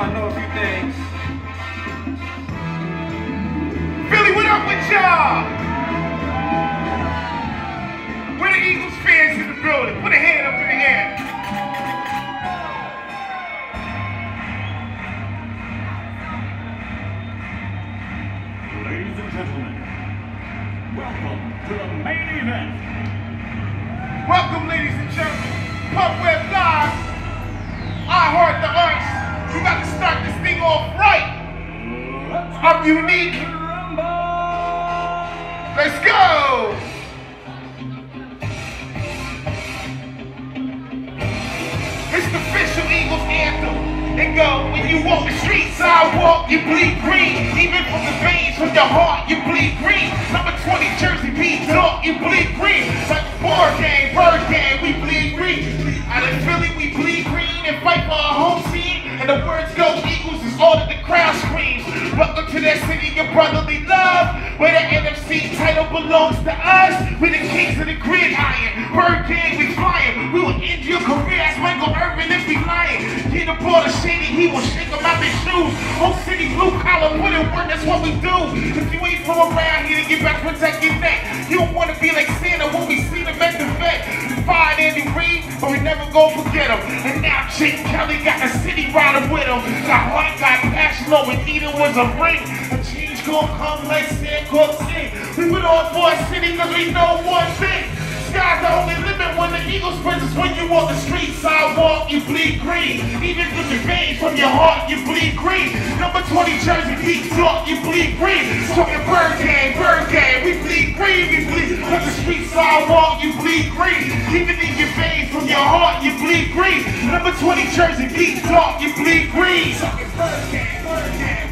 y'all know a few things. Philly, what up with y'all? Where the Eagles fans in the building? Put a hand up in the air. Ladies and gentlemen, welcome to the main event. Welcome, ladies and gentlemen. Pump Unique. Let's go. It's the official Eagles anthem. It go when you walk the street sidewalk, you bleed green. Even from the veins from your heart, you bleed green. Number 20 Jersey B-Dawk, you bleed green. Like a board game, bird game, we bleed green. Out of Philly, we bleed green and fight for our home team. And the words go of brotherly love, where the NFC title belongs to us. We're the kings of the gridiron. Bird gang, we flying. We will end your career as Michael Irvin if we lying. Get the ball to Shady, he will shake them out their shoes. Whole city blue collar, put in work, that's what we do. If you ain't from around here to get back, protect your neck. You don't want to be like Santa when we see them at the vet. Fired Andy Reid, but we never go forget him. And now Jake Kelly got the city riding with him. Got heart, got passion, Lord, we it was a ring. Change gonna come like Sam Cooke. We put on for a city cause we know one thing. Sky's the only limit when the Eagles presence when you walk the street sidewalk, you bleed green. Even from your veins, from your heart, you bleed green. Number 20 Jersey B-Dawk, you bleed green. Talking bird game, bird game, we bleed green, we bleed. From the street sidewalk, you bleed green. Even in your veins, from your heart, you bleed green. Number 20 Jersey B-Dawk, you bleed green. Talking bird game, bird game.